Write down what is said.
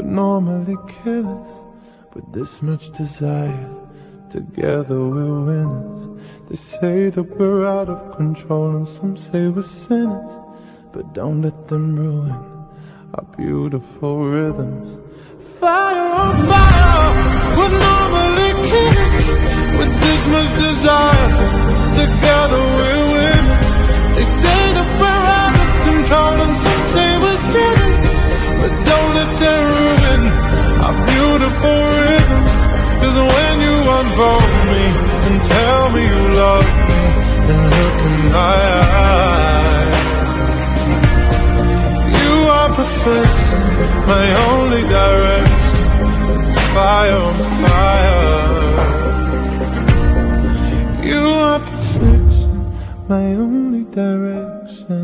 would normally kill us. With this much desire, together we're winners. They say that we're out of control, and some say we're sinners. But don't let them ruin our beautiful rhythms. Fire rhythms. Cause when you unfold me and tell me you love me, and look in my eyes, you are perfection, my only direction. It's fire on fire. You are perfection, my only direction.